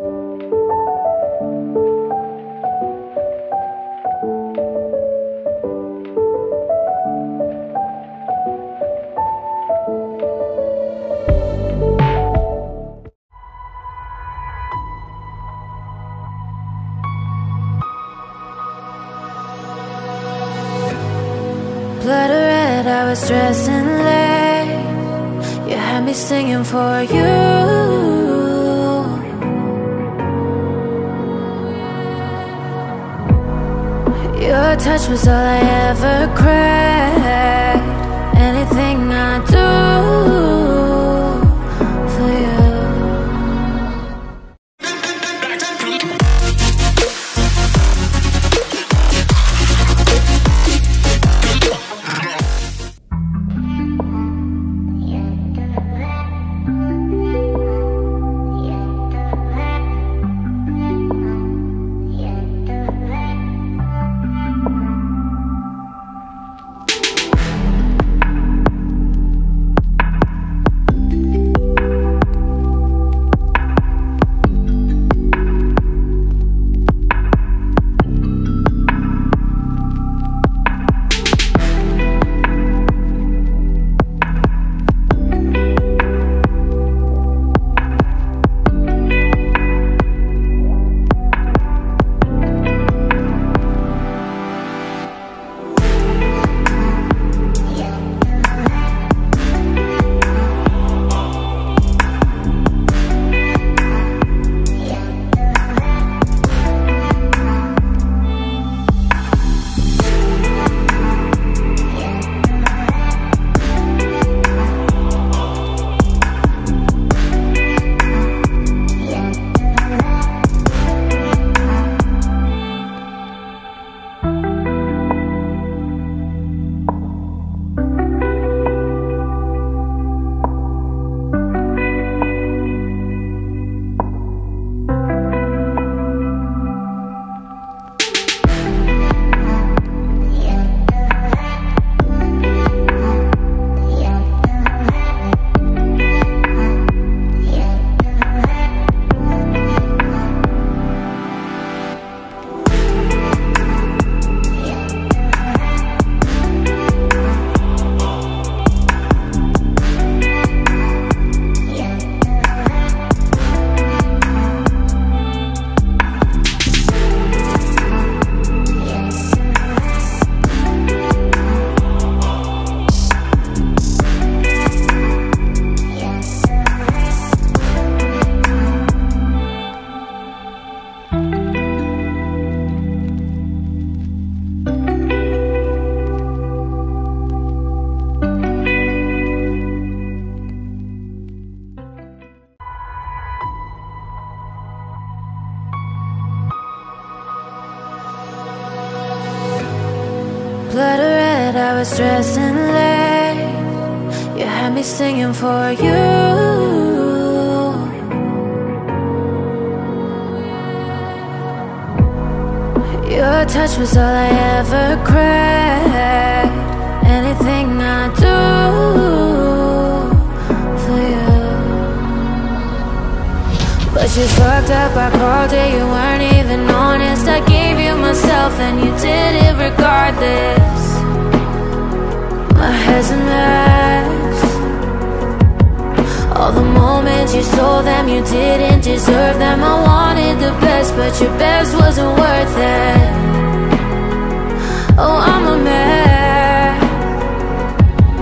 Blood red, I was dressing late. You had me singing for you. Your touch was all I ever craved. Anything Blood red, I was dressing late. You had me singing for you. Your touch was all I ever craved. Anything I do for you. But you fucked up, I called you, you weren't even honest I gave you myself and you did it regardless. My head's a mess. All the moments you sold them, you didn't deserve them. I wanted the best, but your best wasn't worth it